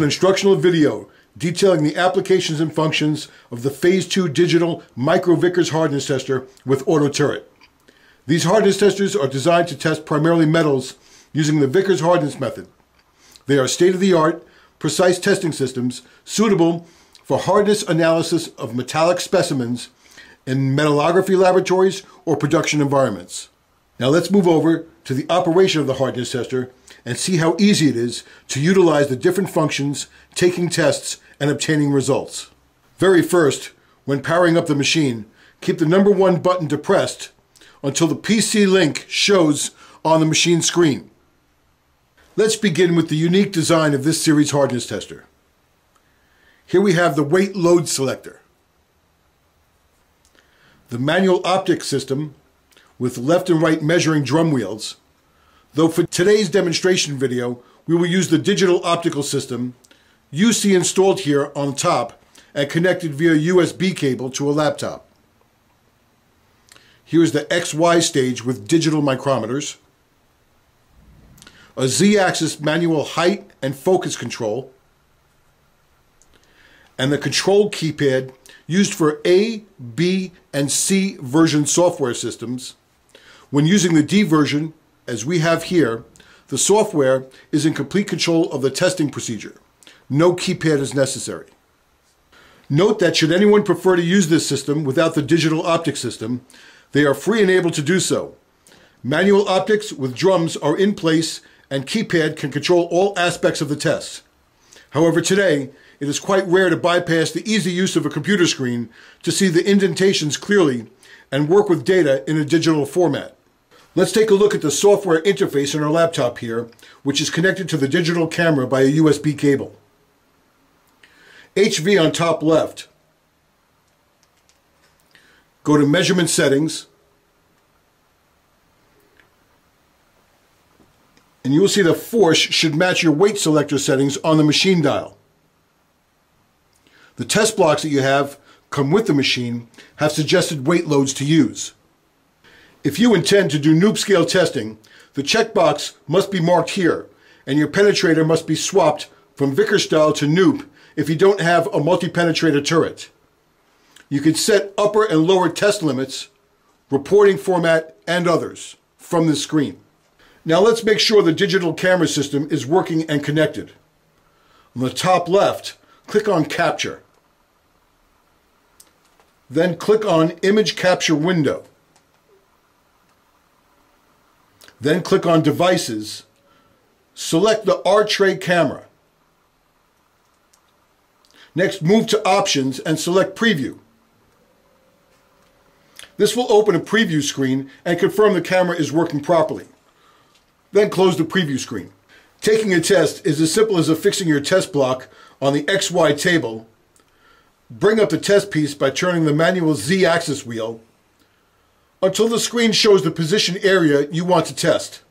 an instructional video detailing the applications and functions of the Phase 2 digital Micro Vickers hardness tester with auto turret. These hardness testers are designed to test primarily metals using the Vickers hardness method. They are state-of-the-art, precise testing systems suitable for hardness analysis of metallic specimens in metallography laboratories or production environments. Now let's move over to the operation of the hardness tester and see how easy it is to utilize the different functions, taking tests, and obtaining results. Very first, when powering up the machine, keep the number one button depressed until the PC link shows on the machine screen. Let's begin with the unique design of this series hardness tester. Here we have the weight load selector. The manual optic system with left and right measuring drum wheels though for today's demonstration video, we will use the digital optical system you see installed here on top and connected via USB cable to a laptop. Here's the XY stage with digital micrometers, a Z-axis manual height and focus control, and the control keypad used for A, B, and C version software systems. When using the D version, as we have here, the software is in complete control of the testing procedure. No keypad is necessary. Note that should anyone prefer to use this system without the digital optic system, they are free and able to do so. Manual optics with drums are in place and keypad can control all aspects of the test. However, today, it is quite rare to bypass the easy use of a computer screen to see the indentations clearly and work with data in a digital format. Let's take a look at the software interface on our laptop here, which is connected to the digital camera by a USB cable. HV on top left. Go to Measurement Settings. And you will see the force should match your weight selector settings on the machine dial. The test blocks that you have come with the machine have suggested weight loads to use. If you intend to do Knoop scale testing, the checkbox must be marked here, and your penetrator must be swapped from Vickers style to Knoop if you don't have a multi-penetrator turret. You can set upper and lower test limits, reporting format, and others from the screen. Now let's make sure the digital camera system is working and connected. On the top left, click on Capture. Then click on Image Capture Window. Then click on Devices. Select the R-Tray camera. Next, move to Options and select Preview. This will open a preview screen and confirm the camera is working properly. Then close the preview screen. Taking a test is as simple as affixing your test block on the XY table. Bring up the test piece by turning the manual Z-axis wheel until the screen shows the position area you want to test.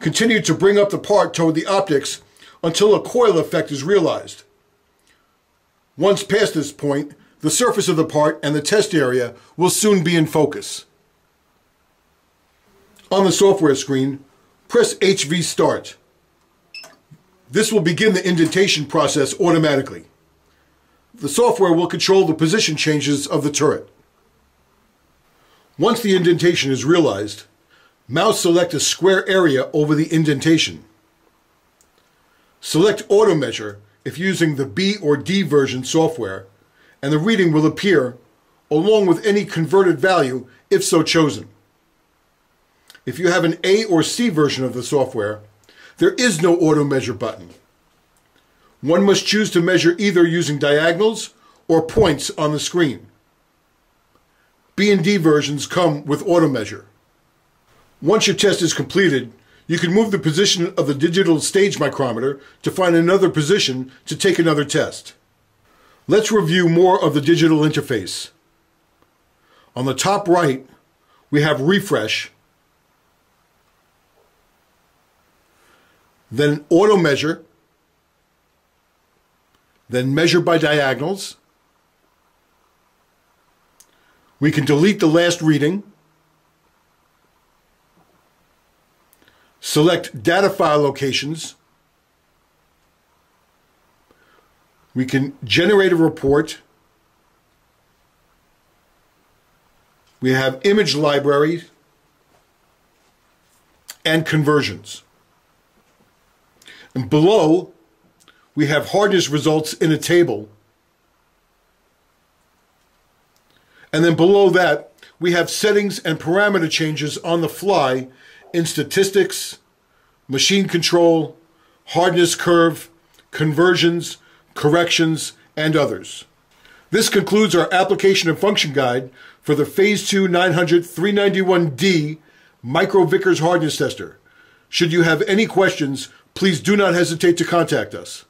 Continue to bring up the part toward the optics until a coil effect is realized. Once past this point, the surface of the part and the test area will soon be in focus. On the software screen, press HV Start. This will begin the indentation process automatically. The software will control the position changes of the turret. Once the indentation is realized, mouse select a square area over the indentation. Select Auto Measure if using the B or D version software, and the reading will appear along with any converted value if so chosen. If you have an A or C version of the software, there is no Auto Measure button. One must choose to measure either using diagonals or points on the screen. B and D versions come with auto measure. Once your test is completed, you can move the position of the digital stage micrometer to find another position to take another test. Let's review more of the digital interface. On the top right, we have refresh, then auto measure, then measure by diagonals, we can delete the last reading, select data file locations, We can generate a report. We have image library and conversions. And below, we have hardness results in a table. And then below that, we have settings and parameter changes on the fly in statistics, machine control, hardness curve, conversions, corrections, and others. This concludes our application and function guide for the Phase 2 900 391D Micro Vickers Hardness Tester. Should you have any questions, please do not hesitate to contact us.